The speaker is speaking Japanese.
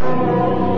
う